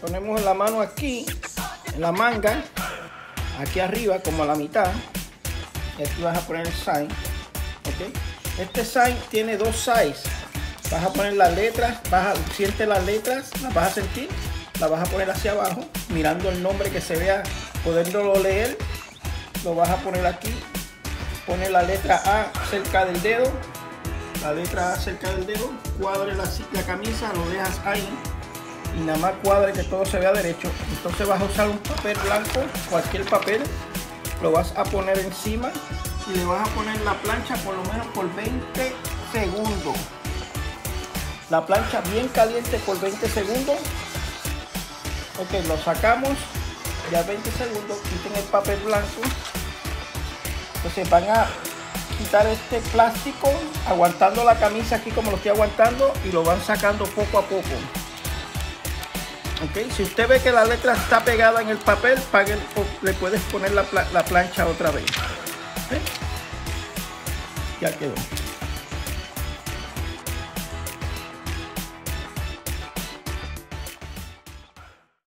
ponemos la mano aquí, en la manga, aquí arriba, como a la mitad. Y aquí vas a poner el sign. ¿ok? Este sign tiene dos sides. Vas a poner las letras, vas a, siente las letras, las vas a sentir, las vas a poner hacia abajo, mirando el nombre que se vea, poderlo leer. Lo vas a poner aquí, pone la letra A cerca del dedo, la letra A cerca del dedo, cuadre la, la camisa, lo dejas ahí y nada más cuadre que todo se vea derecho. Entonces vas a usar un papel blanco, cualquier papel, lo vas a poner encima y le vas a poner la plancha por lo menos por 20 segundos. La plancha bien caliente por 20 segundos. Ok, lo sacamos ya 20 segundos, quiten el papel blanco. Entonces van a quitar este plástico aguantando la camisa aquí como lo estoy aguantando y lo van sacando poco a poco. Ok, si usted ve que la letra está pegada en el papel, le puedes poner la, plancha otra vez. Ya quedó.